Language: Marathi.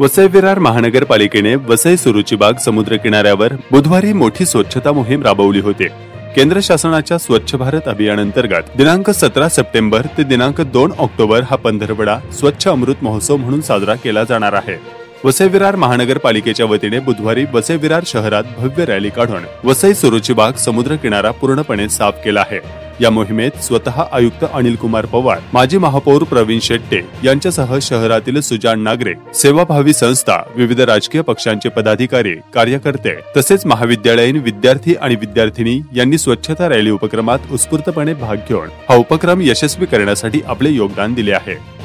वसई विरार महानगरपालिकेने वसई सुरुची बाग समुद्र किनाऱ्यावर बुधवारी मोठी स्वच्छता मोहीम राबवली होती. केंद्र शासनाच्या स्वच्छ भारत अभियानांतर्गत दिनांक सतरा सप्टेंबर ते दिनांक दोन ऑक्टोबर हा पंधरवडा स्वच्छ अमृत महोत्सव म्हणून साजरा केला जाणार आहे. वसई विरार महानगरपालिकेच्या वतीने बुधवारी वसई विरार शहरात भव्य रॅली काढून वसई सुरुची बाग समुद्र किनारा पूर्णपणे साफ केला आहे. या मोहिमेत स्वतः आयुक्त अनिल कुमार पवार माजी महापौर प्रवीण शेट्टे यांच्यासह शहरातील सुजान नागरे सेवाभावी संस्था विविध राजकीय पक्षांचे पदाधिकारी कार्यकर्ते तसेच महाविद्यालयीन विद्यार्थी आणि विद्यार्थिनी यांनी स्वच्छता रॅली उपक्रमात उत्स्फूर्तपणे भाग घेऊन हा उपक्रम यशस्वी करण्यासाठी आपले योगदान दिले आहे.